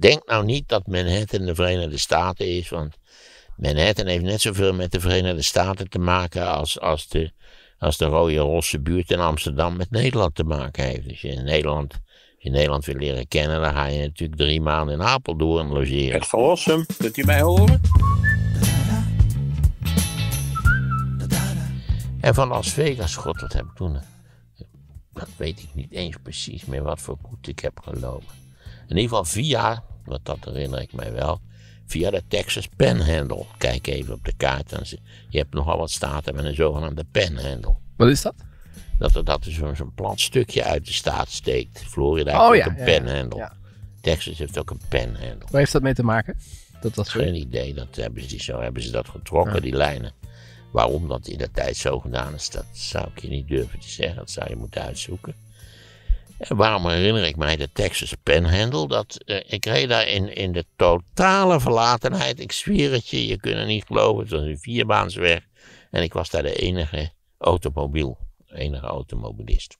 denk nou niet dat Manhattan de Verenigde Staten is, want Manhattan heeft net zoveel met de Verenigde Staten te maken als, als, de, als de rode rosse buurt in Amsterdam met Nederland te maken heeft. Dus je in Nederland, als je Nederland wil leren kennen, dan ga je natuurlijk drie maanden in Apeldoorn logeren. Het verlossen, kunt u mij horen? En van Las Vegas, god, wat heb ik toen? Dat weet ik niet eens precies meer wat voor boete ik heb gelopen. In ieder geval via, want dat herinner ik mij wel, via de Texas Panhandle. Kijk even op de kaart. En je hebt nogal wat staten met een zogenaamde Panhandle. Wat is dat? Dat er, dat er zo'n zo'n plat stukje uit de staat steekt. Florida Oh, heeft ja, ook een ja. Panhandle. Ja. Texas heeft ook een Panhandle. Waar heeft dat mee te maken? Dat dat zo... Geen idee, dat hebben ze, zo hebben ze dat getrokken, die lijnen. Waarom dat in de tijd zo gedaan is, dat zou ik je niet durven te zeggen. Dat zou je moeten uitzoeken. Waarom herinner ik mij de Texas Panhandle? Dat, eh, ik reed daar in, in de totale verlatenheid. Ik zweer het je, je kunt het niet geloven. Het was een vierbaansweg. En ik was daar de enige automobiel, enige automobilist.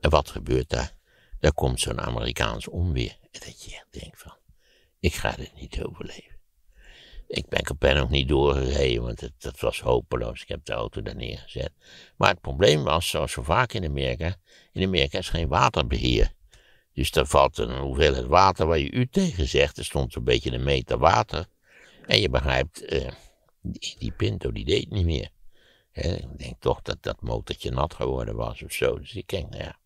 En wat gebeurt daar? Daar komt zo'n Amerikaans onweer. En dat je denkt van, ik ga dit niet overleven. Ik ben Capelle nog niet doorgereden, want het, dat was hopeloos. Ik heb de auto daar neergezet. Maar het probleem was, zoals zo vaak in Amerika, in Amerika is geen waterbeheer. Dus er valt een hoeveelheid water waar je u tegen zegt. Er stond zo'n beetje een meter water. En je begrijpt, eh, die, Pinto die deed niet meer. Ik denk toch dat dat motortje nat geworden was of zo. Dus ik denk, nou ja,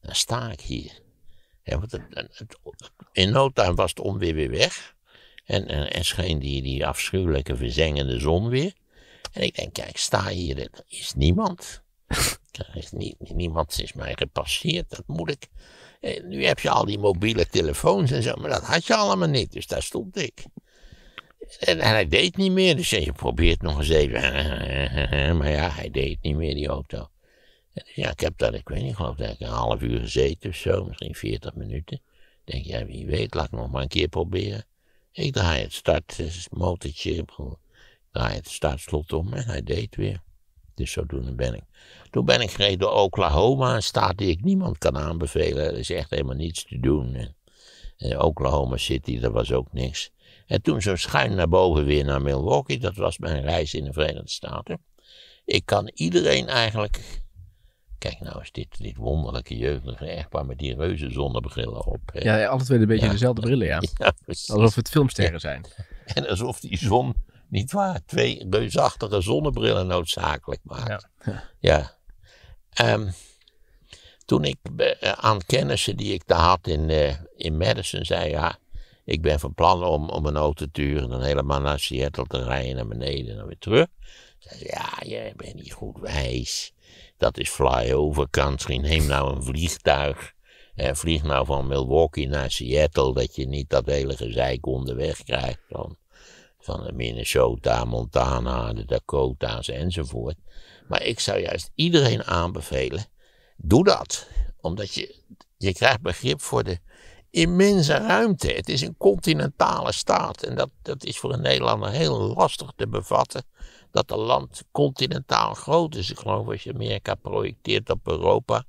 dan sta ik hier. In no time was het onweer weer weg. En, en, en scheen die, die afschuwelijke verzengende zon weer. En ik denk, kijk, sta hier, er is niemand. Er is nie- niemand is mij gepasseerd, dat moet ik. Eh, nu heb je al die mobiele telefoons en zo, maar dat had je allemaal niet, dus daar stond ik. En, en hij deed niet meer, dus je probeert nog eens even. Maar ja, hij deed niet meer, die auto. En dus ja, ik heb daar, ik weet niet, geloof dat ik een half uur gezeten of zo, misschien 40 minuten. Denk, ja, wie weet, laat ik nog maar een keer proberen. Ik draai het startmotortje, draai het startslot om en hij deed weer. Dus zodoende ben ik. Toen ben ik gereden door Oklahoma, een staat die ik niemand kan aanbevelen. Er is echt helemaal niets te doen. En, en Oklahoma City, daar was ook niks. En toen zo schuin naar boven weer naar Milwaukee, dat was mijn reis in de Verenigde Staten. Ik kan iedereen eigenlijk. Kijk nou eens, dit, dit wonderlijke jeugdige echtpaar met die reuze zonnebrillen op. hè. Ja, alle twee een beetje Ja. dezelfde brillen, ja. Alsof het filmsterren zijn. En alsof die zon, niet waar, twee reusachtige zonnebrillen noodzakelijk maakt. Ja. Ja. Ehm, toen ik eh, aan kennissen die ik daar had in, eh, in Madison zei, ja, ik ben van plan om, om een auto te huren en dan helemaal naar Seattle te rijden, naar beneden en dan weer terug. Zei ze, ja, jij bent niet goed wijs. Dat is flyover country. Neem nou een vliegtuig. Eh, vlieg nou van Milwaukee naar Seattle, dat je niet dat hele gezeik onderweg krijgt van, van Minnesota, Montana, de Dakota's enzovoort. Maar ik zou juist iedereen aanbevelen, doe dat. Omdat je, je krijgt begrip voor de immense ruimte. Het is een continentale staat en dat, dat is voor een Nederlander heel lastig te bevatten. Dat een land continentaal groot is. Ik geloof als je Amerika projecteert op Europa,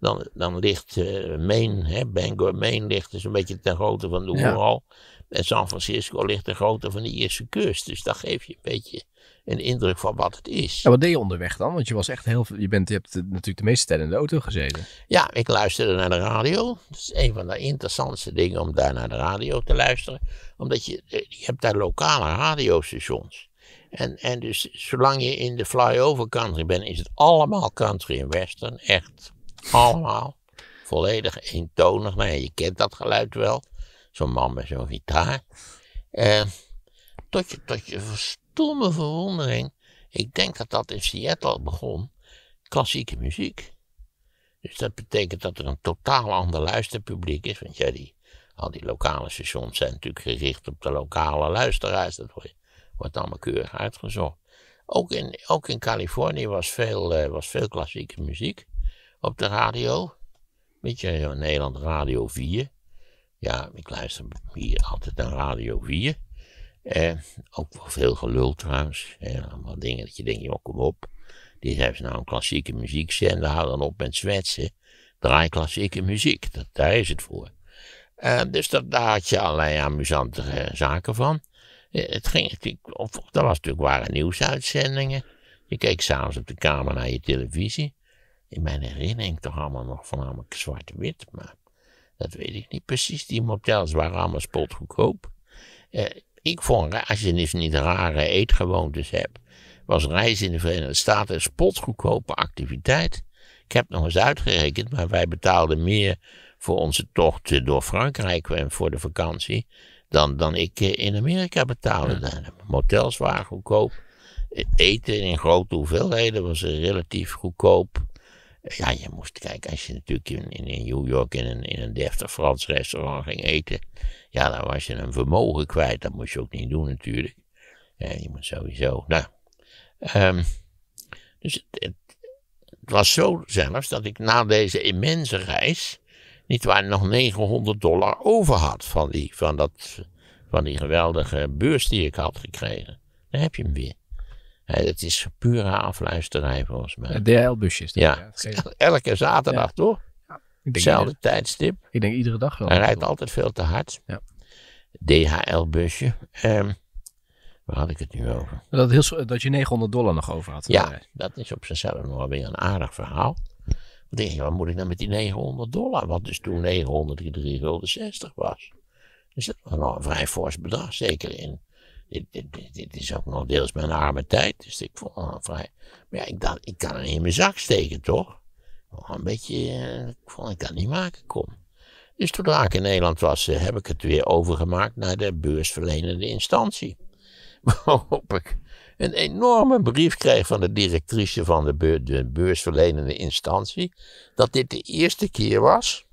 dan, dan ligt eh, Maine, hè, Bangor, Maine ligt dus een beetje ten grootte van de Ja. Oeral. En San Francisco ligt ten grootte van de Ierse kust. Dus dat geeft je een beetje een indruk van wat het is. En wat deed je onderweg dan? Want je was echt heel. Je, bent, je hebt natuurlijk de meeste tijd in de auto gezeten. Ja, ik luisterde naar de radio. Dat is een van de interessantste dingen om daar naar de radio te luisteren. Omdat je, eh, je hebt daar lokale radiostations. En, en dus zolang je in de flyover country bent, is het allemaal country en western. Echt allemaal. Volledig eentonig. Nou je kent dat geluid wel. Zo'n man met zo'n gitaar. Eh, tot, je, tot je stomme verwondering. Ik denk dat dat in Seattle begon. Klassieke muziek. Dus dat betekent dat er een totaal ander luisterpubliek is. Want ja, die, al die lokale stations zijn natuurlijk gericht op de lokale luisteraars. Dat wordt, wordt allemaal keurig uitgezocht. Ook in, ook in Californië was veel, eh, was veel klassieke muziek op de radio. Weet je, in Nederland Radio 4. Ja, ik luister hier altijd naar Radio 4. Eh, ook wel veel gelul trouwens. Eh, allemaal dingen dat je denkt, joh, kom op. Dit hebben ze nou een klassieke muziekzender, hou dan op met zwetsen. Draai klassieke muziek, dat, daar is het voor. Eh, dus dat, daar had je allerlei amusante eh, zaken van. Eh, het ging dat was natuurlijk waren nieuwsuitzendingen. Je keek s'avonds op de kamer naar je televisie. In mijn herinnering toch allemaal nog voornamelijk zwart-wit, maar dat weet ik niet precies. Die motels waren allemaal spotgoedkoop. Eh, ik vond, als je dus niet rare eetgewoontes hebt, was reizen in de Verenigde Staten een spotgoedkope activiteit. Ik heb nog eens uitgerekend, maar wij betaalden meer voor onze tocht door Frankrijk en voor de vakantie dan, dan ik in Amerika betaalde. De motels waren goedkoop. Eten in grote hoeveelheden was relatief goedkoop. Ja, je moest kijken, als je natuurlijk in, in New York in een, in een deftig Frans restaurant ging eten, ja, dan was je een vermogen kwijt. Dat moest je ook niet doen natuurlijk. Ja, je moet sowieso, nou, um, dus het, het, het, was zo zelfs dat ik na deze immense reis, niet waar, nog 900 dollar over had van die, van dat, van die geweldige beurs die ik had gekregen. Dan heb je hem weer. Het is pure afluisterij volgens mij. DHL-busjes. Ja, elke zaterdag toch? Ja, Hetzelfde tijdstip. Ik denk iedere dag wel. Hij rijdt altijd veel te hard. Ja. DHL-busje. Um, waar had ik het nu over? Dat, heel, dat je 900 dollar nog over had. Ja, dat is op zichzelf nog weer een aardig verhaal. Dan wat moet ik nou met die 900 dollar? Wat dus toen 903 gulden 60 was. Dus dat was nog een vrij fors bedrag. Zeker in dit, dit, dit, is ook nog deels mijn arme tijd. Dus ik vond het vrij. Maar ja, ik, dacht, ik kan het in mijn zak steken, toch? een beetje. Uh, ik vond ik dat niet maken kon. Dus toen ik in Nederland was, uh, heb ik het weer overgemaakt naar de beursverlenende instantie. Waarop ik een enorme brief kreeg van de directrice van de, beur, de beursverlenende instantie. Dat dit de eerste keer was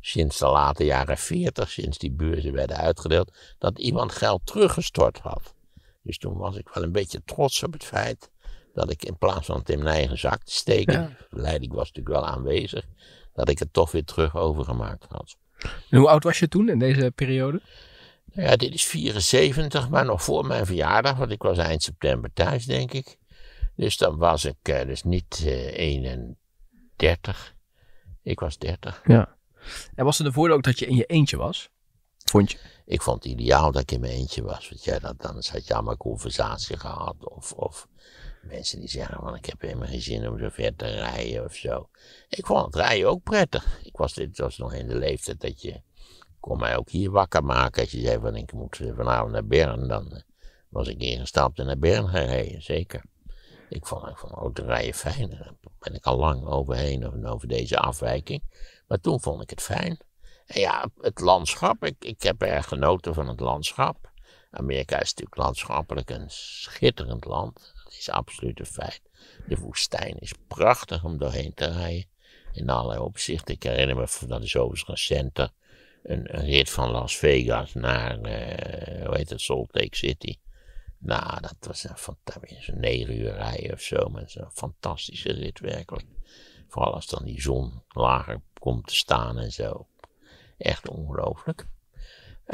sinds de late jaren 40, sinds die beurzen werden uitgedeeld, dat iemand geld teruggestort had. Dus toen was ik wel een beetje trots op het feit dat ik in plaats van het in mijn eigen zak te steken, ja. leiding was natuurlijk wel aanwezig, dat ik het toch weer terug overgemaakt had. En hoe oud was je toen in deze periode? Ja, dit is 74, maar nog voor mijn verjaardag, want ik was eind september thuis, denk ik. Dus dan was ik uh, dus niet uh, 31. Ik was 30. Ja. En was er de voordeel ook dat je in je eentje was? Vond je? Ik vond het ideaal dat ik in mijn eentje was. Want ja, dat, dan had je allemaal conversatie gehad. Of, of mensen die zeggen van ik heb helemaal geen zin om zo ver te rijden of zo. Ik vond het rijden ook prettig. Ik was, dit was nog in de leeftijd dat je kon mij ook hier wakker maken. Als je zei van ik moet vanavond naar Bern, dan uh, was ik ingestapt en naar Bern gereden, zeker. Ik vond, ik vond autorijden fijn. Daar ben ik al lang overheen over, over deze afwijking. Maar toen vond ik het fijn. En ja, het landschap. Ik, ik heb erg genoten van het landschap. Amerika is natuurlijk landschappelijk een schitterend land. Dat is absoluut een feit. De woestijn is prachtig om doorheen te rijden. In allerlei opzichten. Ik herinner me, dat is overigens recenter, een, een rit van Las Vegas naar, uh, hoe heet het, Salt Lake City. Nou, dat was een, fantastische negen uur rijden of zo. Maar een fantastische rit werkelijk. Vooral als dan die zon lager komt te staan en zo. Echt ongelooflijk.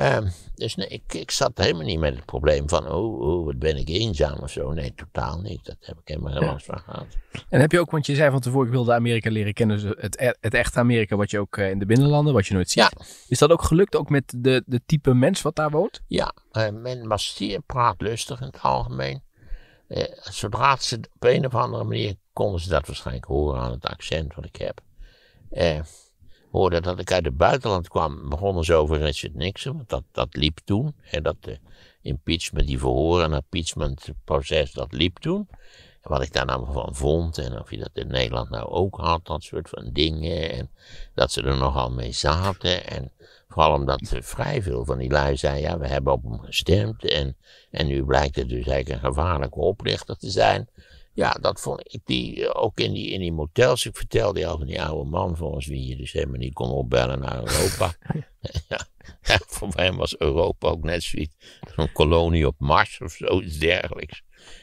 Um, dus nee, ik, ik zat helemaal niet met het probleem van, oh, oh, wat ben ik eenzaam of zo. Nee, totaal niet. Dat heb ik helemaal geen last van gehad. En heb je ook, want je zei van tevoren, ik wilde Amerika leren kennen, dus het, e-, het echte Amerika wat je ook in de binnenlanden, wat je nooit ziet. Ja. Is dat ook gelukt, ook met de, de type mens wat daar woont? Ja, uh, men was zeer praatlustig in het algemeen. Uh, zodra ze op een of andere manier konden ze dat waarschijnlijk horen aan het accent wat ik heb. Eh, hoorde dat ik uit het buitenland kwam, begonnen ze over Richard Nixon, want dat, dat liep toen. En dat de impeachment, die verhoren en impeachmentproces, dat liep toen. En wat ik daar nou van vond en of je dat in Nederland nou ook had, dat soort van dingen. En dat ze er nogal mee zaten. En vooral omdat vrij veel van die lui zeiden, ja, we hebben op hem gestemd. En, en nu blijkt het dus eigenlijk een gevaarlijke oplichter te zijn. Ja, dat vond ik die, eh, ook in die, in die motels. Ik vertelde al van die oude man volgens wie je dus helemaal niet kon opbellen naar Europa. ja, voor mij was Europa ook net zoiets. Zo'n kolonie op Mars of zoiets dergelijks.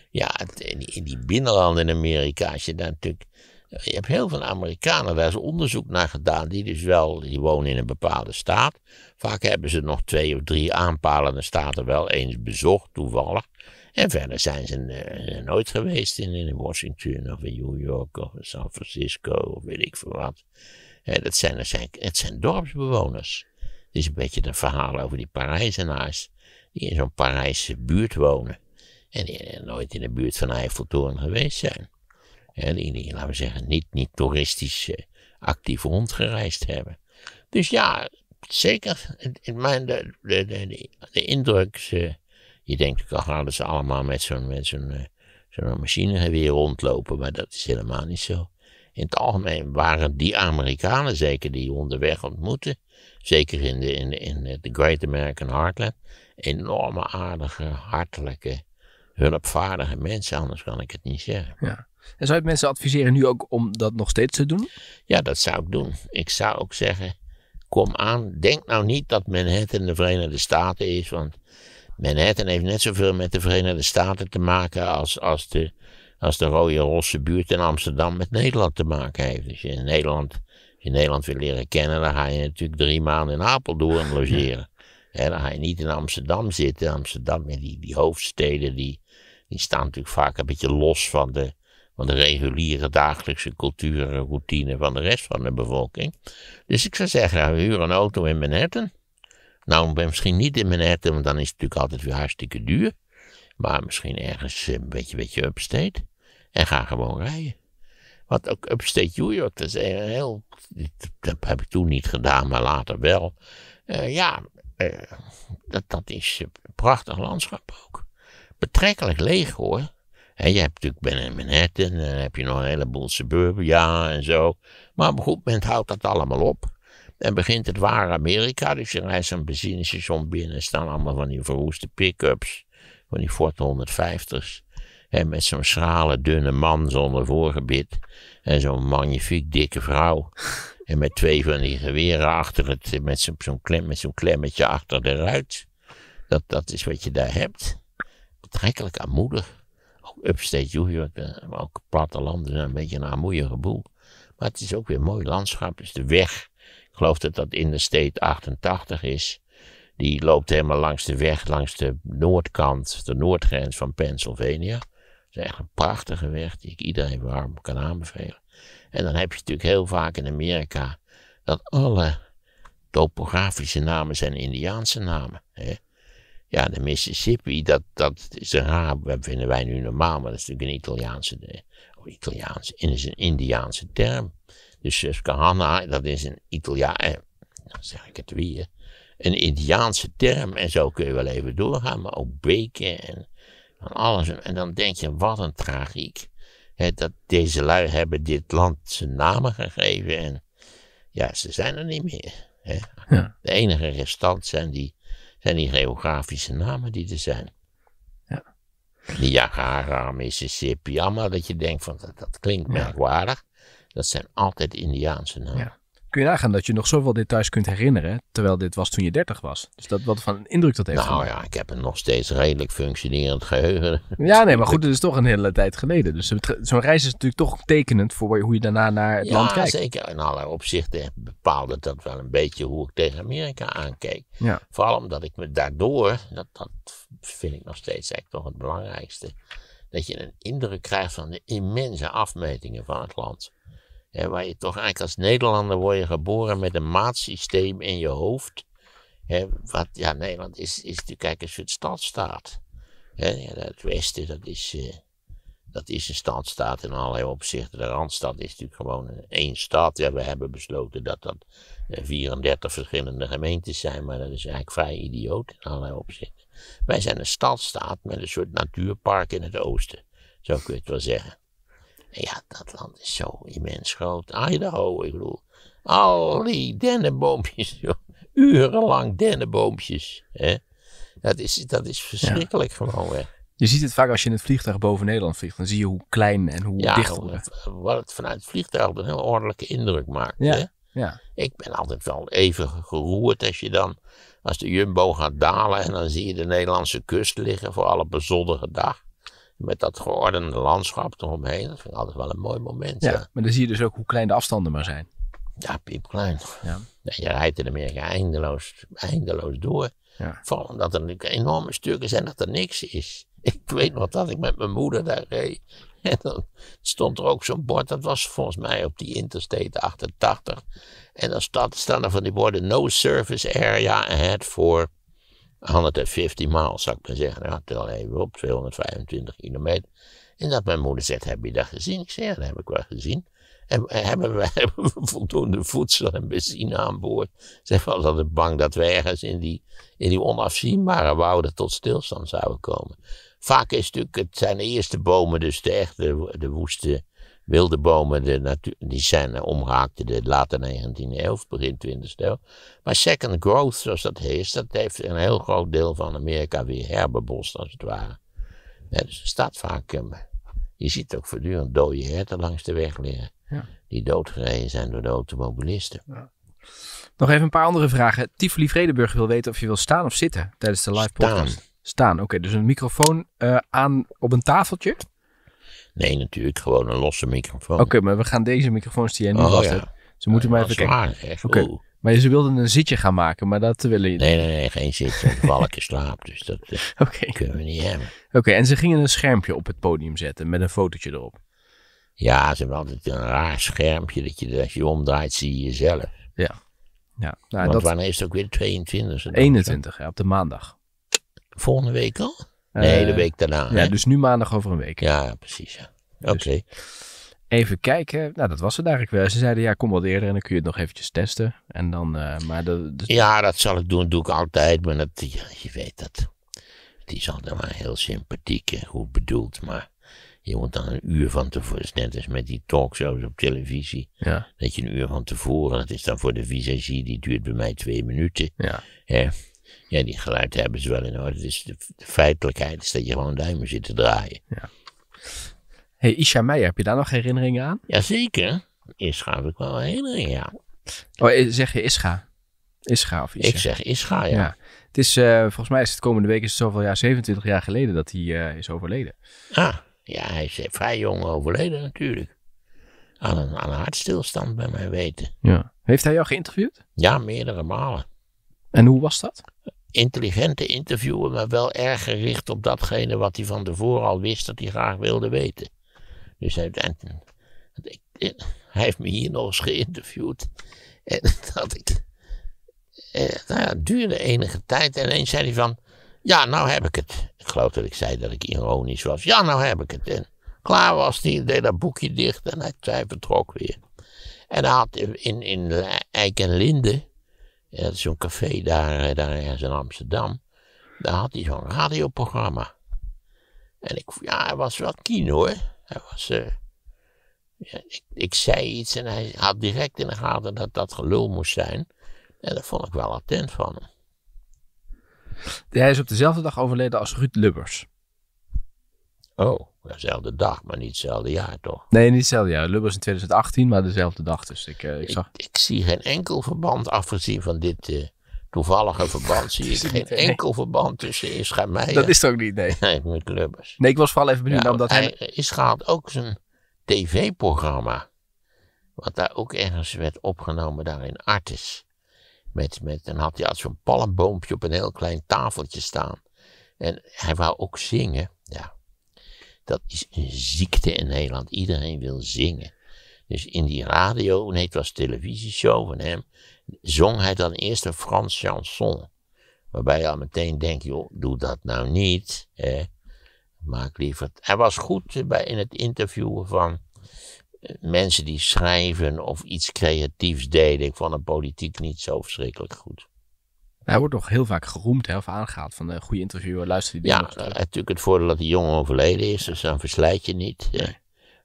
Ja, in die, in die binnenlanden in Amerika, als je daar natuurlijk. Je hebt heel veel Amerikanen, daar is onderzoek naar gedaan, die dus wel, die wonen in een bepaalde staat. Vaak hebben ze nog twee of drie aanpalende staten wel eens bezocht, toevallig. En verder zijn ze uh, nooit geweest in, in Washington of in New York of in San Francisco of weet ik veel wat. Dat zijn, zijn, het zijn dorpsbewoners. Het is een beetje een verhaal over die Parijzenaars. Die in zo'n Parijse buurt wonen. En die nooit in de buurt van Eiffeltoren geweest zijn. En die, laten we zeggen, niet, niet toeristisch actief rondgereisd hebben. Dus ja, zeker. In mijn, de, de, de, de indruk. Je denkt, hadden ze allemaal met zo'n zo'n uh, zo'n machine weer rondlopen. Maar dat is helemaal niet zo. In het algemeen waren die Amerikanen zeker die onderweg ontmoeten. Zeker in de, in de, in de Great American Heartland. Enorme aardige, hartelijke, hulpvaardige mensen. Anders kan ik het niet zeggen. Ja. En zou je mensen adviseren nu ook om dat nog steeds te doen? Ja, dat zou ik doen. Ik zou ook zeggen, kom aan. Denk nou niet dat Manhattan de Verenigde Staten is. Want Manhattan heeft net zoveel met de Verenigde Staten te maken als, als de als de rode rosse buurt in Amsterdam met Nederland te maken heeft. Dus je in Nederland, als je Nederland wil leren kennen, dan ga je natuurlijk drie maanden in Apeldoorn logeren. Ja, dan ga je niet in Amsterdam zitten. Amsterdam, die, die hoofdsteden, die, die staan natuurlijk vaak een beetje los van de, van de reguliere dagelijkse cultuur en routine van de rest van de bevolking. Dus ik zou zeggen, huur een auto in Manhattan. Nou, misschien niet in Manhattan, want dan is het natuurlijk altijd weer hartstikke duur. Maar misschien ergens een beetje, beetje upstate. En ga gewoon rijden. Wat ook upstate New York, dat is heel. Dat heb ik toen niet gedaan, maar later wel. Uh, ja, uh, dat, dat is een prachtig landschap ook. Betrekkelijk leeg hoor. En je hebt natuurlijk binnen Manhattan, dan heb je nog een heleboel suburbia en zo. Maar op een goed moment houdt dat allemaal op. En begint het ware Amerika. Dus je rijdt zo'n benzinestation binnen, staan allemaal van die verroeste pick-ups. Van die Ford 150's. En met zo'n schrale, dunne man zonder voorgebit. En zo'n magnifiek dikke vrouw. En met twee van die geweren achter het, met zo'n klem, met zo'n klemmetje achter de ruit. Dat, dat is wat je daar hebt. Betrekkelijk armoedig. Ook upstate New York, eh, ook plattelanden zijn een beetje een armoedige boel. Maar het is ook weer een mooi landschap. Dus de weg, ik geloof dat dat in de state 88 is. Die loopt helemaal langs de weg, langs de noordkant, de noordgrens van Pennsylvania. Dat is echt een prachtige weg die ik iedereen warm kan aanbevelen. En dan heb je natuurlijk heel vaak in Amerika dat alle topografische namen zijn Indiaanse namen. Hè? Ja, de Mississippi, dat, dat is een raar, dat vinden wij nu normaal, maar dat is natuurlijk een Italiaanse, of oh, Italiaanse, is een Indiaanse term. Dus Susquehanna, dat is een Italiaan, dan zeg ik het weer, een Indiaanse term. En zo kun je wel even doorgaan, maar ook beken en van alles. En dan denk je, wat een tragiek. dat deze lui hebben dit land zijn namen gegeven en ja, ze zijn er niet meer. Ja. De enige restant zijn die, zijn die geografische namen die er zijn. Ja. Niagara, Mississippi, allemaal dat je denkt van dat, dat klinkt merkwaardig. Dat zijn altijd Indiaanse namen. Ja. Kun je nagaan dat je nog zoveel details kunt herinneren, terwijl dit was toen je 30 was. Dus dat wat van een indruk dat heeft Nou ja, ik heb een nog steeds redelijk functionerend geheugen. Ja, nee, maar goed, het is toch een hele tijd geleden. Dus zo'n reis is natuurlijk toch tekenend voor hoe je daarna naar het land kijkt. Ja, zeker. In allerlei opzichten bepaalde dat wel een beetje hoe ik tegen Amerika aankeek. Ja. Vooral omdat ik me daardoor, dat, dat vind ik nog steeds eigenlijk toch het belangrijkste, dat je een indruk krijgt van de immense afmetingen van het land. Waar je toch eigenlijk als Nederlander word je geboren met een maatsysteem in je hoofd. Hè, wat, ja, Nederland is, is natuurlijk kijk een soort stadstaat. Het Westen, dat is, uh, dat is een stadstaat in allerlei opzichten. De Randstad is natuurlijk gewoon één stad. Ja, we hebben besloten dat dat 34 eh, verschillende gemeentes zijn, maar dat is eigenlijk vrij idioot in allerlei opzichten. Wij zijn een stadstaat met een soort natuurpark in het oosten. Zo kun je het wel zeggen. Ja, dat land is zo immens groot. Idaho, ik bedoel. Al die dennenboompjes, joh. Urenlang dennenboompjes. Hè? Dat, is, dat is verschrikkelijk ja. gewoon weg. Je ziet het vaak als je in het vliegtuig boven Nederland vliegt. Dan zie je hoe klein en hoe ja, dicht het Wat het vanuit het vliegtuig een heel ordelijke indruk maakt. Ja. Hè? Ja. Ik ben altijd wel even geroerd als je dan, als de Jumbo gaat dalen en dan zie je de Nederlandse kust liggen voor alle bezoldige dag met dat geordende landschap eromheen. Dat vind ik altijd wel een mooi moment. Ja, maar dan zie je dus ook hoe klein de afstanden maar zijn. Ja, piepklein. Ja. Je rijdt in Amerika eindeloos, eindeloos door. Ja. Vooral omdat er enorme stukken zijn dat er niks is. Ik weet nog dat ik met mijn moeder daar reed. En dan stond er ook zo'n bord, dat was volgens mij op die Interstate 88. En dan staan er van die borden, no service area ahead for 150 miles, zou ik maar zeggen. Nou, tel even op, 225 kilometer. En dat mijn moeder zegt, heb je dat gezien? Ik zeg, ja, dat heb ik wel gezien. En hebben we, hebben we voldoende voedsel en benzine aan boord? Ze was altijd bang dat we ergens in die, in die onafzienbare wouden tot stilstand zouden komen. Vaak is natuurlijk, het zijn de eerste bomen, dus de echte, de woeste wilde bomen, de die zijn omgehaakt in de late 19e eeuw, begin 20e eeuw. Maar second growth, zoals dat heet, dat heeft een heel groot deel van Amerika weer herbebost, als het ware. Ja, dus er staat vaak, eh, je ziet ook voortdurend dode herten langs de weg liggen. Ja. Die doodgereden zijn door de automobilisten. Nog even een paar andere vragen. Tivoli Vredenburg wil weten of je wil staan of zitten tijdens de live Staan. podcast. Staan, oké. dus een microfoon eh, aan op een tafeltje. Nee, natuurlijk, gewoon een losse microfoon. Oké, maar we gaan deze microfoons die jij nu Oh, vast ja. hebt. Ze moeten maar even kijken. Oké. Maar ze wilden een zitje gaan maken, maar dat willen je Nee, nee, nee, geen zitje. Dan val ik in slaap. Dus dat eh, kunnen we niet hebben. Oké, en ze gingen een schermpje op het podium zetten met een fotootje erop. Ja, ze hebben altijd een raar schermpje dat je als je omdraait zie je jezelf. Ja, nou, Want dat wanneer is het ook weer de 22 e 21, ja, op de maandag. Volgende week al? Nee, Eh, de week daarna. Ja, hè? dus nu maandag over een week. ja precies. Ja. Oké. Even kijken. Nou, dat was het eigenlijk wel. Ze zeiden, ja, kom wat eerder en dan kun je het nog eventjes testen. En dan, eh, maar de, de- Ja, dat zal ik doen. doe ik altijd. Maar dat, ja, je weet dat. Het is altijd maar heel sympathiek en goed bedoeld. Maar je moet dan een uur van tevoren. Net als met die talkshows op televisie. ja, Dat je een uur van tevoren. Dat is dan voor de visagie. Die duurt bij mij twee minuten. ja. Hè? Ja, die geluid hebben ze wel in orde. Dus de, de feitelijkheid is dat je gewoon duimen zit te draaien. hey, Isha Meijer, heb je daar nog herinneringen aan? Jazeker. Eerst ga ik wel herinneren, ja. Oh, eh, zeg je Ischa? Ischa of Isha? Ik zeg Ischa, ja. Ja. Het is, eh, volgens mij is het komende week is het zoveel jaar, 27 jaar geleden dat hij eh, is overleden. Ah, ja, hij is vrij jong overleden natuurlijk. Aan een, aan een hartstilstand bij mij weten. Ja. Heeft hij jou geïnterviewd? Ja, meerdere malen. En hoe was dat? Intelligente interviewen, maar wel erg gericht op datgene wat hij van tevoren al wist dat hij graag wilde weten. Dus hij, ik- hij heeft me hier nog eens geïnterviewd. En dat ik. Eh, nou ja, duurde enige tijd. En ineens zei hij van. Ja, nou heb ik het. Ik geloof dat ik zei dat ik ironisch was. Ja, nou heb ik het. En klaar was hij, deed dat boekje dicht en hij, vertrok weer. En hij had in, in Eik en. Is zo'n café daar, eh, daar in Amsterdam. Daar had hij zo'n radioprogramma. En ik, ja, hij was wel keen hoor. Hij was, eh, ik, zei iets en hij had direct in de gaten dat dat gelul moest zijn. En dat vond ik wel attent van hem. Hij is op dezelfde dag overleden als Ruud Lubbers. Oh, dezelfde dag, maar niet hetzelfde jaar toch? Nee, niet hetzelfde jaar. Lubbers in 2018, maar dezelfde dag. Dus ik, eh, ik Ik, zag... ik zie geen enkel verband, afgezien van dit eh, toevallige verband, zie ik geen nee. enkel verband tussen Ischa Meijer Dat is het ook niet, nee. en met Lubbers. Nee, ik was vooral even benieuwd, Ja, omdat hij... hij is gehad ook zijn tv-programma. Wat daar ook ergens werd opgenomen, daar in Artes. Met, met, dan had hij zo'n palmboompje op een heel klein tafeltje staan. En hij wou ook zingen. Dat is een ziekte in Nederland. Iedereen wil zingen. Dus in die radio, nee, het was een televisieshow van hem, zong hij dan eerst een Frans chanson. Waarbij je al meteen denkt, joh, doe dat nou niet. Hè. Maak liever. Hij was goed bij, in het interviewen van eh, mensen die schrijven of iets creatiefs deden. Ik vond de politiek niet zo verschrikkelijk goed. Hij wordt nog heel vaak geroemd hè, of aangehaald van een goede interviewer. Luister die Ja, terug. heeft natuurlijk het voordeel dat hij jong overleden is, dus dan verslijt je niet.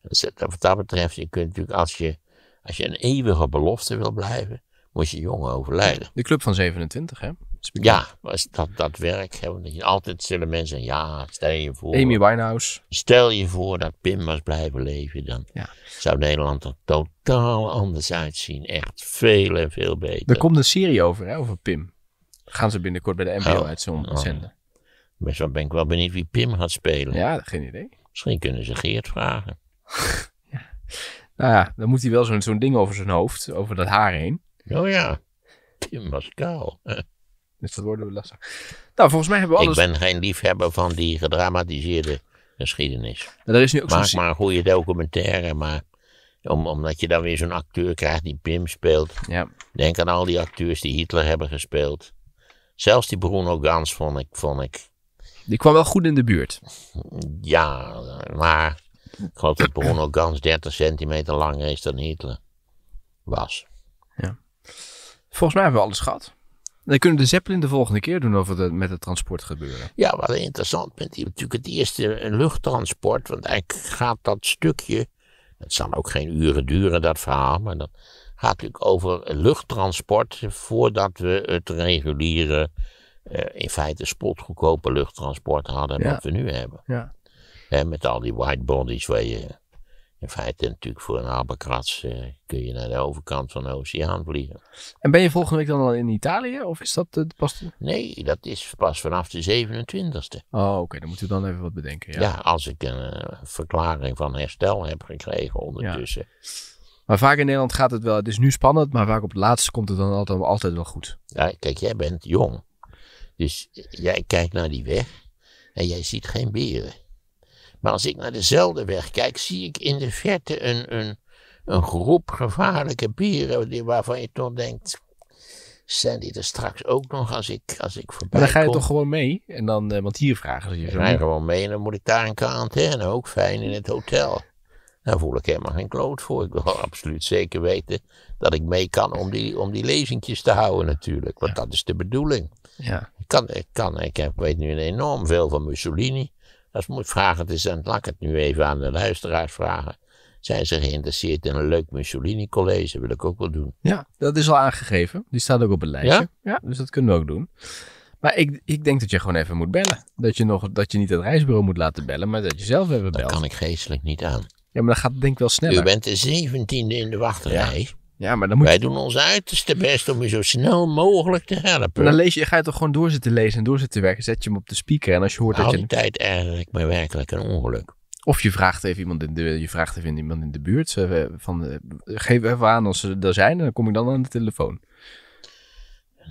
Dus wat dat betreft, je kunt natuurlijk als je, als je een eeuwige belofte wil blijven, moet je jong overlijden. De Club van 27, hè? Is. Ja, is dat, dat werk, hè, want altijd zullen mensen ja, stel je voor. Amy Winehouse. Stel je voor dat Pim was blijven leven, dan Ja. zou Nederland er totaal anders uitzien. Echt veel en veel beter. Er komt een serie over, hè, over Pim. Gaan ze binnenkort bij de NPO Oh. uitzenden. Oh. zenden. Maar zo ben ik wel benieuwd wie Pim gaat spelen. Ja, geen idee. Misschien kunnen ze Geert vragen. Nou ja, dan moet hij wel zo'n zo'n ding over zijn hoofd, over dat haar heen. Oh ja, Pim was kaal. Dus dat worden we lastig. Nou, volgens mij hebben we Ik alles... ben geen liefhebber van die gedramatiseerde geschiedenis. Maar er is nu ook Maak maar een goede documentaire, maar om, omdat je dan weer zo'n acteur krijgt die Pim speelt. Ja, Denk aan al die acteurs die Hitler hebben gespeeld. Zelfs die Bruno Gans vond ik, vond ik die kwam wel goed in de buurt. ja, maar ik geloof dat Bruno Gans 30 centimeter langer is dan Hitler was. Volgens mij hebben we alles gehad. Dan kunnen we de Zeppelin de volgende keer doen over de, met het transport gebeuren. Ja, wat interessant vindt hij natuurlijk het eerste luchttransport, want eigenlijk gaat dat stukje, het zal ook geen uren duren dat verhaal, maar dat gaat natuurlijk over luchttransport voordat we het reguliere, eh, in feite spotgoedkope luchttransport hadden Ja. wat we nu hebben. Ja. Met al die white bodies waar je in feite natuurlijk voor een Albatros eh, kun je naar de overkant van de oceaan vliegen. En ben je volgende week dan al in Italië? Of is dat eh, pas... Nee, dat is pas vanaf de 27e. Oh, oké. Dan moeten we dan even wat bedenken. Ja. Ja, als ik een verklaring van herstel heb gekregen ondertussen. Maar vaak in Nederland gaat het wel... Het is nu spannend, maar vaak op het laatste komt het dan altijd, altijd wel goed. Ja, kijk, jij bent jong. Dus jij kijkt naar die weg en jij ziet geen beren. Maar als ik naar dezelfde weg kijk, zie ik in de verte een, een, een groep gevaarlijke beren waarvan je toch denkt, zijn die er straks ook nog als ik, als ik voorbij Maar dan ga je kom? toch gewoon mee? En dan, eh, want hier vragen ze je Ik zo. rij gewoon mee en dan moet ik daar in quarantaine, ook fijn in het hotel. Daar voel ik helemaal geen kloot voor. Ik wil absoluut zeker weten dat ik mee kan om die, om die lezingjes te houden natuurlijk. Want dat is de bedoeling. Ja. Ik, kan, ik, kan, ik heb, weet nu enorm veel van Mussolini. Als moet vragen te zijn, laat ik het nu even aan de luisteraars vragen. Zijn ze geïnteresseerd in een leuk Mussolini college? Wil ik ook wel doen. ja, dat is al aangegeven. Die staat ook op het lijstje. Ja? dus dat kunnen we ook doen. Maar ik, ik denk dat je gewoon even moet bellen. Dat je, nog, dat je niet het reisbureau moet laten bellen, maar dat je zelf even Dat belt. kan ik geestelijk niet aan. Ja, maar dat gaat denk ik wel sneller. U bent de zeventiende in de wachtrij. Ja, maar dan moet Wij je... doen ons uiterste best om u zo snel mogelijk te helpen. Dan lees je, ga je toch gewoon door zitten lezen en door zitten werken. Zet je hem op de speaker en als je hoort Al dat je... tijd ik me werkelijk een ongeluk. Of je vraagt even iemand in de, je vraagt even iemand in de buurt. eh, Van, eh, geef even aan als ze er zijn en dan kom ik dan aan de telefoon.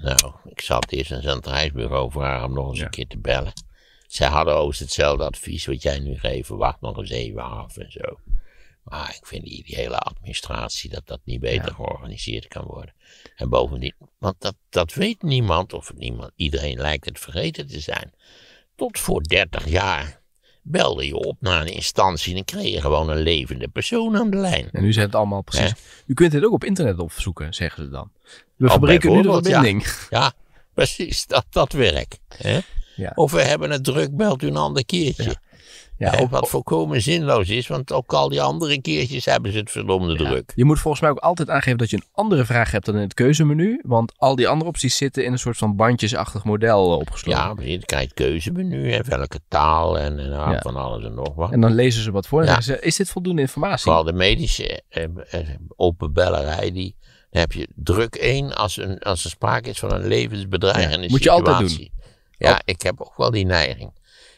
Nou, ik zal het eerst eens aan het reisbureau vragen om nog eens Ja. een keer te bellen. Zij hadden overigens hetzelfde advies wat jij nu geeft. Wacht nog eens even af en zo. Maar ik vind die, die hele administratie dat dat niet beter Ja. georganiseerd kan worden. En bovendien, want dat, dat weet niemand, of niemand, iedereen lijkt het vergeten te zijn. Tot voor 30 jaar belde je op naar een instantie en kreeg je gewoon een levende persoon aan de lijn. En nu zijn het allemaal precies. U kunt dit ook op internet opzoeken, zeggen ze dan. We verbreken nu de ja. verbinding. Ja, precies, dat, dat werkt. Hè? Ja. Of we hebben het druk, belt u een ander keertje. Ja, op- wat volkomen zinloos is, want ook al die andere keertjes hebben ze het verdomde druk. Je moet volgens mij ook altijd aangeven dat je een andere vraag hebt dan in het keuzemenu. Want al die andere opties zitten in een soort van bandjesachtig model eh, opgesloten. Ja, je krijgt keuzemenu en welke taal en, en ah, van alles en nog wat. En dan lezen ze wat voor en zeggen ze, is dit voldoende informatie? Vooral de medische eh, eh, open bellerij, die, dan heb je druk 1 als, een, als er sprake is van een levensbedreigende Ja, moet je altijd Oh. Ja, ik heb ook wel die neiging.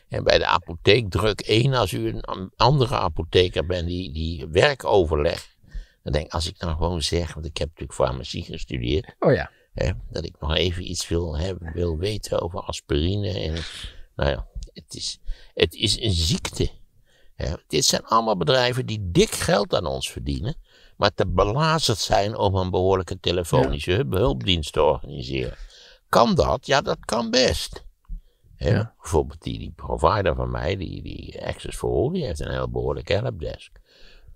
En bij de apotheek druk 1 als u een an- andere apotheker bent die, die werkoverleg. Dan denk ik, als ik dan gewoon zeg, want ik heb natuurlijk farmacie gestudeerd. Oh ja. Hè, dat ik nog even iets wil, hebben, wil weten over aspirine. En, nou ja, het is, het is een ziekte. Hè. Dit zijn allemaal bedrijven die dik geld aan ons verdienen, maar te belazerd zijn om een behoorlijke telefonische hulp- hulpdienst te organiseren. Kan dat? Ja, dat kan best. Hè, Ja. Bijvoorbeeld die, die provider van mij, die, die Access for All, die heeft een heel behoorlijke helpdesk.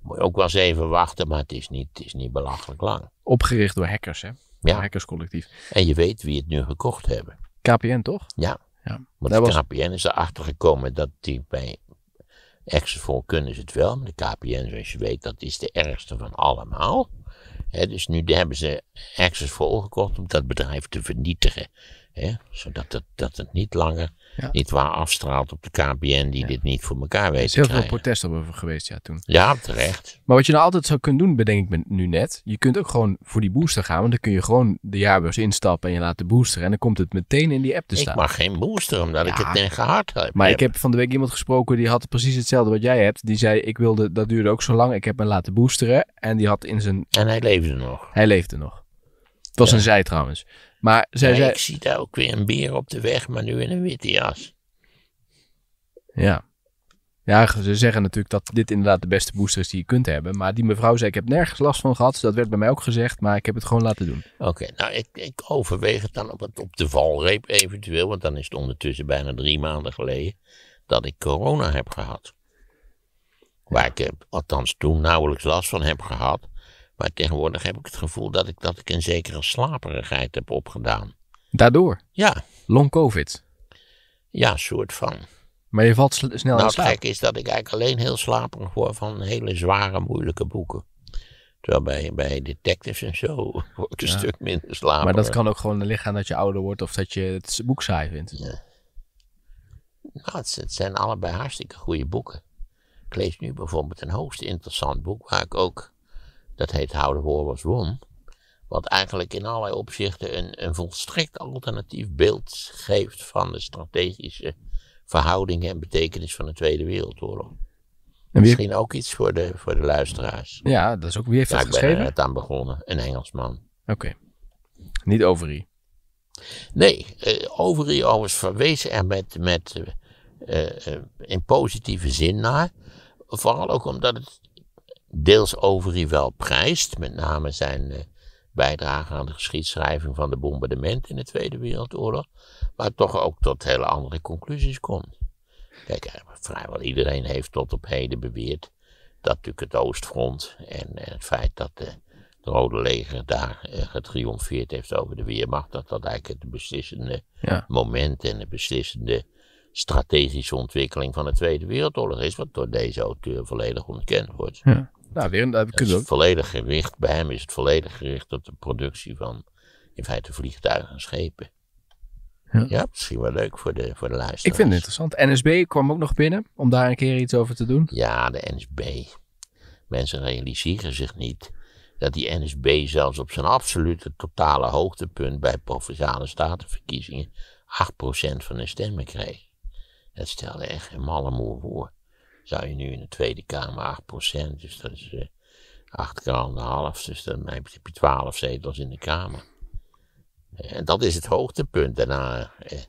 Moet je ook wel eens even wachten, maar het is niet, het is niet belachelijk lang. Opgericht door hackers, hè? Ja. Een hackerscollectief. En je weet wie het nu gekocht hebben. KPN, toch? Ja. Ja. Want Dat de was- KPN is erachter gekomen dat die bij Access for All kunnen ze het wel. Maar de KPN, zoals je weet, dat is de ergste van allemaal. Hè, dus nu hebben ze Access for All gekocht om dat bedrijf te vernietigen. Hè, zodat het, dat het niet langer Ja. niet waar afstraalt op de KPN die dit niet voor elkaar Er weet is te heel veel krijgen. protest over geweest, ja, toen. Ja, terecht. Maar wat je nou altijd zou kunnen doen, bedenk ik me nu net. Je kunt ook gewoon voor die booster gaan. Want dan kun je gewoon de jaarbeurs instappen en je laat de booster. En dan komt het meteen in die app te Ik staan. mag geen booster omdat ik het tegen hard heb. Maar ik heb van de week iemand gesproken die had precies hetzelfde wat jij hebt. Die zei, ik wilde, dat duurde ook zo lang. Ik heb me laten boosteren. En die had in zijn, En hij leefde nog. hij leefde nog. Het was Ja. een zij trouwens. Maar zij Ja, zei, ik zie daar ook weer een beer op de weg, maar nu in een witte jas. ja. Ja, ze zeggen natuurlijk dat dit inderdaad de beste booster is die je kunt hebben. Maar die mevrouw zei, ik heb nergens last van gehad. Dat werd bij mij ook gezegd, maar ik heb het gewoon laten doen. Oké, nou ik, ik overweeg het dan op, het, op de valreep eventueel, want dan is het ondertussen bijna drie maanden geleden dat ik corona heb gehad. Waar ik eh, althans toen nauwelijks last van heb gehad. Maar tegenwoordig heb ik het gevoel dat ik, dat ik een zekere slaperigheid heb opgedaan. Daardoor? Ja, Long covid. ja, soort van. Maar je valt snel Nou, in het slaap. gekke is dat ik eigenlijk alleen heel slaperig word van hele zware, moeilijke boeken. Terwijl bij, bij detectives en zo word ik een Ja. stuk minder slaperig. Maar dat kan ook gewoon liggen dat je ouder wordt of dat je het boek saai vindt. Nou, het, het zijn allebei hartstikke goede boeken. Ik lees nu bijvoorbeeld een hoogst interessant boek waar ik ook, dat heet War Was Won. Wat eigenlijk in allerlei opzichten een, een volstrekt alternatief beeld geeft van de strategische verhoudingen en betekenis van de Tweede Wereldoorlog. En wie, Misschien ook iets voor de, voor de luisteraars. ja, dat is ook, wie heeft Ja, dat ik ben er geschreven? net aan begonnen. Een Engelsman. Oké. Niet Overy. Nee, eh Overy overigens verwees er met, met, eh, eh, in positieve zin naar. Vooral ook omdat het deels Overy wel prijst. Met name zijn eh, bijdrage aan de geschiedschrijving van de bombardementen in de Tweede Wereldoorlog. Maar toch ook tot hele andere conclusies komt. Kijk, eh, vrijwel iedereen heeft tot op heden beweerd dat natuurlijk het Oostfront en, en het feit dat de, Rode Leger daar eh, getriomfeerd heeft over de Weermacht, dat dat eigenlijk het beslissende Ja. moment en de beslissende strategische ontwikkeling van de Tweede Wereldoorlog is, wat door deze auteur volledig ontkend wordt. ja. Nou, weer een, dat kunnen we volledig gericht, bij hem is het volledig gericht op de productie van in feite vliegtuigen en schepen. Ja. Ja, misschien wel leuk voor de, voor de luisteraars. Ik vind het interessant. NSB kwam ook nog binnen om daar een keer iets over te doen. Ja, de NSB. Mensen realiseren zich niet dat die NSB zelfs op zijn absolute totale hoogtepunt bij provinciale statenverkiezingen 8% van de stemmen kreeg. Dat stelde echt geen malle moer voor. Zou je nu in de Tweede Kamer 8%, dus dat is 8 keer anderhalf, dus dan heb je 12 zetels in de Kamer. Eh, En dat is het hoogtepunt. Daarna eh,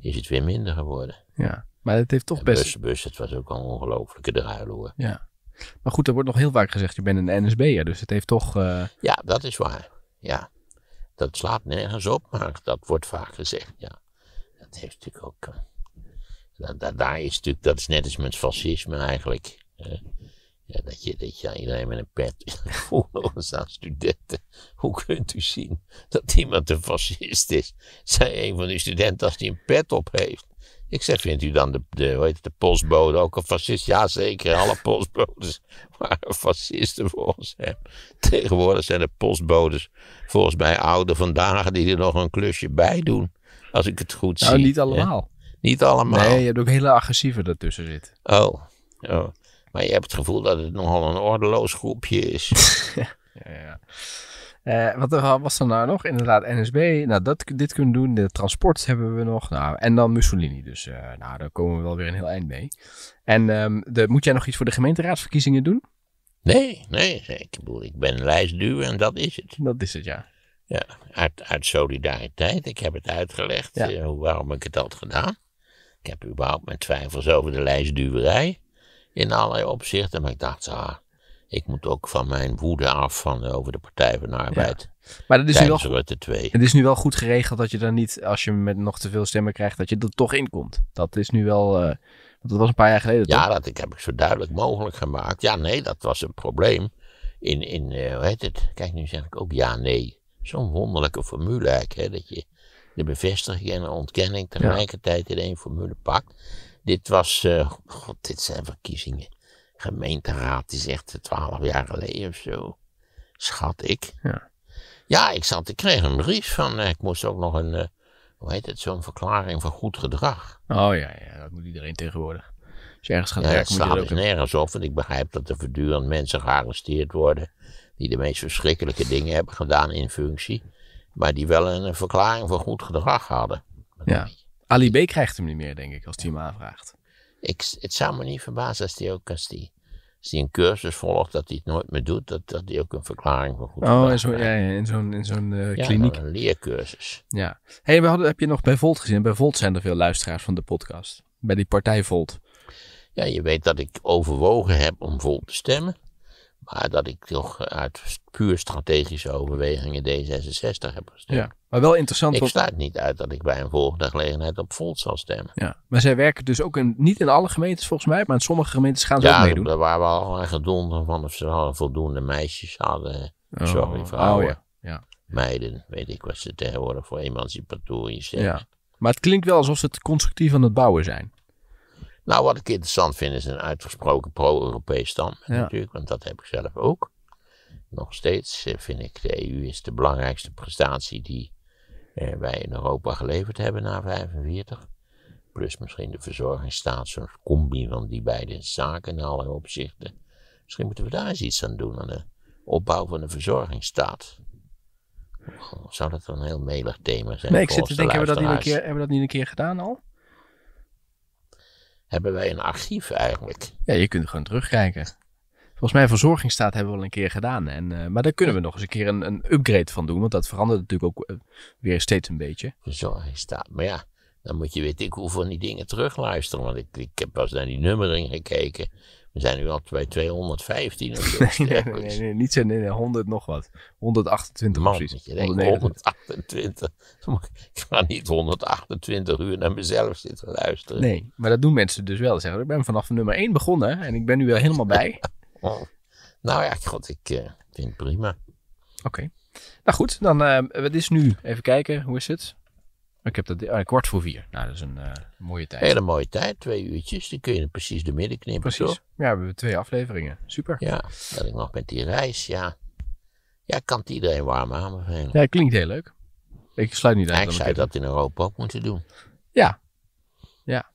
is het weer minder geworden. Ja. Maar het heeft toch En best... bus, bus, het was ook al een ongelofelijke druil hoor. Ja. Maar goed, er wordt nog heel vaak gezegd, je bent een NSB'er. Dus het heeft toch... Ja, dat is waar. Ja. Dat slaat nergens op, maar dat wordt vaak gezegd. Ja. Dat heeft natuurlijk ook. Dat, dat- daar is natuurlijk, dat is net als met fascisme eigenlijk. eh, ja, dat, je, dat je iedereen met een pet. Vroeger staan studenten. Hoe kunt u zien dat iemand een fascist is? Zei een van die studenten als hij een pet op heeft. Ik zeg, vindt u dan de, de, hoe heet het, de postbode ook een fascist? Ja, zeker. Alle postbodes waren fascisten volgens hem. Tegenwoordig zijn de postbodes volgens mij ouder vandaag die er nog een klusje bij doen. Als ik het goed nou, zie. niet hè? Niet allemaal. Nee, je hebt ook hele agressieve ertussen zitten. Oh. oh. Maar je hebt het gevoel dat het nogal een ordeloos groepje is. Ja, ja. Eh, wat er was er nou nog? Inderdaad, NSB. Nou, dat, dit kunnen doen. De transport hebben we nog. Nou, en dan Mussolini. Dus eh, nou, daar komen we wel weer een heel eind mee. En ehm, de, moet jij nog iets voor de gemeenteraadsverkiezingen doen? Nee, nee. Ik bedoel, ik ben lijstduwer en dat is het. Dat is het, ja. Ja, uit, uit solidariteit. Ik heb het uitgelegd Ja. eh, hoe- waarom ik het had gedaan. Ik heb überhaupt mijn twijfels over de lijstduwerij. In allerlei opzichten. Maar ik dacht, ah, ik moet ook van mijn woede af van, eh, over de Partij van de Arbeid. Maar dat is nu wel, tijdens Rutte 2. het is nu wel goed geregeld dat je dan niet, als je met nog te veel stemmen krijgt, dat je er toch in komt. Dat is nu wel, eh, dat was een paar jaar geleden Ja, toch? dat ik, heb ik zo duidelijk mogelijk gemaakt. Ja, nee, dat was een probleem. In, in eh, hoe heet het? Kijk, nu zeg ik ook ja, nee. Zo'n wonderlijke formule eigenlijk, hè. Dat je de bevestiging en de ontkenning tegelijkertijd in één formule pakt. Dit was, eh, god, dit zijn verkiezingen. Gemeenteraad is echt twaalf jaar geleden of zo. Schat ik. Ja. Ja, ik zat, ik kreeg een brief van, eh, ik moest ook nog een, eh, hoe heet het, zo'n verklaring van goed gedrag. Oh ja, ja, dat moet iedereen tegenwoordig. Als je ergens gaat Ja, werken, moet je slaat dat dus ook nergens op, want ik begrijp dat er voortdurend mensen gearresteerd worden. die de meest verschrikkelijke dingen hebben gedaan in functie. Maar die wel een, verklaring voor goed gedrag hadden. Ja. Ali B krijgt hem niet meer, denk ik, als hij hem aanvraagt. Ik, het zou me niet verbazen als hij ook als die, als die een cursus volgt. dat hij het nooit meer doet. dat, dat hij ook een verklaring voor goed Oh, gedrag in krijgt. ja, in zo'n in zo'n Ja, kliniek. een leercursus. Ja. hey, we hadden, heb je nog bij Volt gezien? Bij Volt zijn er veel luisteraars van de podcast. Bij die partij Volt. Ja, je weet dat ik overwogen heb om vol te stemmen. Maar dat ik toch uit puur strategische overwegingen D66 heb gestemd. Ja, maar wel interessant. Ik sluit niet uit dat ik bij een volgende gelegenheid op Volt zal stemmen. Ja, maar zij werken dus ook in, niet in alle gemeentes volgens mij, maar in sommige gemeentes gaan ze ook Ja, meedoen. er waren wel allerlei gedonder van of ze al voldoende meisjes hadden. Oh, sorry, vrouwen. Oh, ja. Ja. Meiden, weet ik wat ze tegenwoordig voor emancipatorisch zijn. ja. Maar het klinkt wel alsof ze het constructief aan het bouwen zijn. Nou, wat ik interessant vind is een uitgesproken pro-Europees standpunt Ja. natuurlijk, want dat heb ik zelf ook. Nog steeds eh, vind ik de EU is de belangrijkste prestatie die eh, wij in Europa geleverd hebben na 45. Plus misschien de verzorgingsstaat, zo'n combi van die beide zaken in alle opzichten. Misschien moeten we daar eens iets aan doen, aan de opbouw van de verzorgingsstaat. Zou dat een heel melig thema zijn? Nee, ik zit te de denken, hebben we, dat niet een keer, hebben we dat niet een keer gedaan al? Hebben wij een archief eigenlijk? Ja, je kunt gewoon terugkijken. Volgens mij verzorgingsstaat hebben we al een keer gedaan. En, eh, maar daar kunnen we nog eens een keer een, een upgrade van doen. Want dat verandert natuurlijk ook eh, weer steeds een beetje. verzorgingsstaat. Maar ja, dan moet je weet ik hoe van die dingen terugluisteren. Want ik, ik heb pas naar die nummering gekeken. We zijn nu al bij 215 of zo. Nee, nee, nee, niet zo, nee, nee, 100 nog wat. 128 Man, precies. je denkt 129. 128. Dan moet Ik ga niet 128 uur naar mezelf zitten luisteren. Nee, maar dat doen mensen dus wel. Ze zeggen, ik ben vanaf nummer 1 begonnen en ik ben nu wel helemaal bij. Oh. Nou ja, god, ik eh, vind het prima. Oké. Nou goed, dan eh, het is nu, even kijken, hoe is het? Ik heb dat, eh, kwart voor vier. Nou, dat is een eh, mooie tijd. Hele mooie tijd, twee uurtjes. Dan kun je er precies de midden knippen, Precies. toch? Ja, we hebben twee afleveringen. Super. Ja, dat ik nog met die reis, ja. Ja, ik kan het iedereen warm aanbevelen. Ja, klinkt heel leuk. Ik sluit niet uit. Eigenlijk zou dat in Europa ook moeten doen. keer- Ja,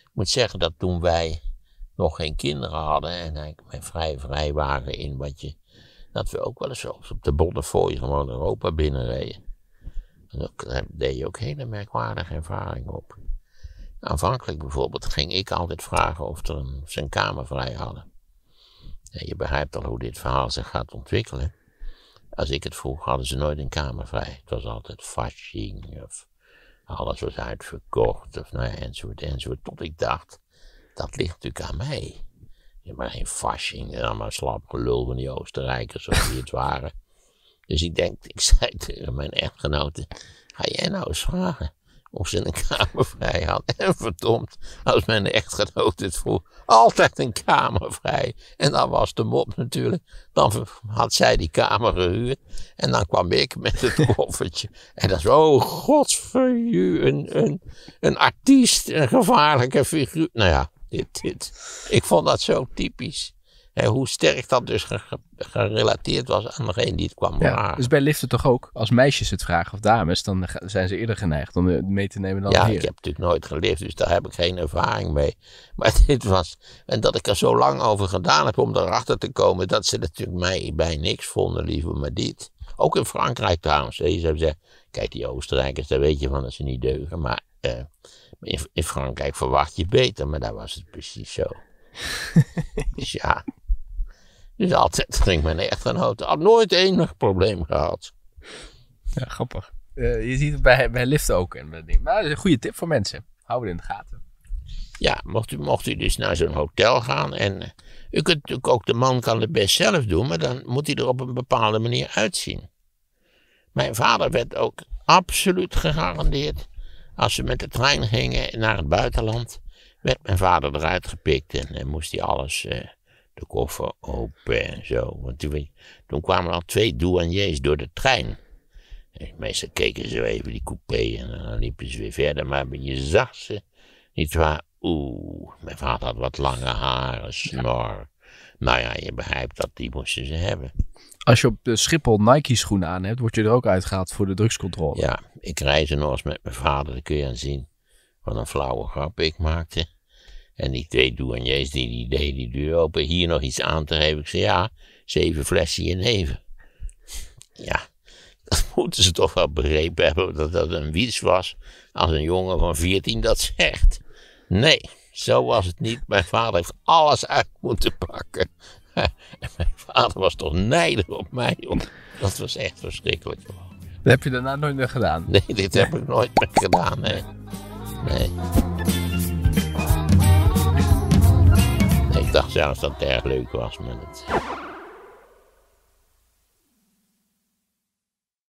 Ik moet zeggen dat toen wij nog geen kinderen hadden en eigenlijk vrij vrij waren in wat je. dat we ook wel eens op de Bonnefoy gewoon Europa binnenreden. Daar deed je ook hele merkwaardige ervaringen op. Aanvankelijk bijvoorbeeld ging ik altijd vragen of, of ze een kamer vrij hadden. En je begrijpt al hoe dit verhaal zich gaat ontwikkelen. Als ik het vroeg, hadden ze nooit een kamer vrij. Het was altijd fasching of alles was uitverkocht of nou ja, enzovoort enzovoort. Tot ik dacht, dat ligt natuurlijk aan mij. Ja, maar geen fasching en allemaal slap gelul van die Oostenrijkers zoals die het waren. Dus ik denk, ik zei tegen mijn echtgenote, ga jij nou eens vragen of ze een kamer vrij had. En verdomd, als mijn echtgenote het vroeg, altijd een kamer vrij. En dan was de mop natuurlijk, dan had zij die kamer gehuurd. En dan kwam ik met het koffertje. En dan zo, oh godsverju, een, een, een artiest, een gevaarlijke figuur. Nou ja, dit, dit. Ik vond dat zo typisch. Hè, hoe sterk dat dus ge- ge- gerelateerd was aan degene die het kwam ja. Dus bij liften toch ook, als meisjes het vragen of dames, dan zijn ze eerder geneigd om het mee te nemen dan Ja, heren. ik heb natuurlijk nooit gelift, dus daar heb ik geen ervaring mee. Maar dit was, en dat ik er zo lang over gedaan heb om erachter te komen dat ze natuurlijk mij bij niks vonden, liever maar dit. Ook in Frankrijk trouwens. Je zou zeggen, kijk die Oostenrijkers, daar weet je van dat ze niet deugen. Maar eh, in, in Frankrijk verwacht je beter, maar daar was het precies zo. dus ja. Dus altijd ging mijn echtgenote, had nooit enig probleem gehad. Ja, grappig. Eh, je ziet het bij, bij liften ook. En. Maar dat is een goede tip voor mensen. Hou het in de gaten. Ja, mocht u, mocht u dus naar zo'n hotel gaan en eh, u kunt natuurlijk ook, de man kan het best zelf doen, maar dan moet hij er op een bepaalde manier uitzien. Mijn vader werd ook absoluut gegarandeerd, als we met de trein gingen naar het buitenland, werd mijn vader eruit gepikt en, en moest hij alles, eh, de koffer open en zo. Want toen, kwamen al twee douaniers door de trein. En meestal keken ze even die coupé en dan liepen ze weer verder, maar je zag ze niet waar? Oeh, mijn vader had wat lange haren, snor. Nou ja, je begrijpt dat, die moesten ze hebben. Als je op de Schiphol Nike schoenen aan hebt, word je er ook uitgehaald voor de drugscontrole. Ja, ik reisde nog eens met mijn vader, daar kun je aan zien. Wat een flauwe grap ik maakte. En die twee douaniers die, die deden die deur open, hier nog iets aan te geven. Ik zei, ja, zeven flessen jenever. Ja, dat moeten ze toch wel begrepen hebben dat dat een wiets was als een jongen van 14 dat zegt. Nee, zo was het niet. Mijn vader heeft alles uit moeten pakken. En mijn vader was toch nijdig op mij, joh. Dat was echt verschrikkelijk. Dat heb je daarna nooit meer gedaan. Nee, dit heb ik nooit meer gedaan, nee. Nee. Ik dacht zelfs dat het erg leuk was, maar dat...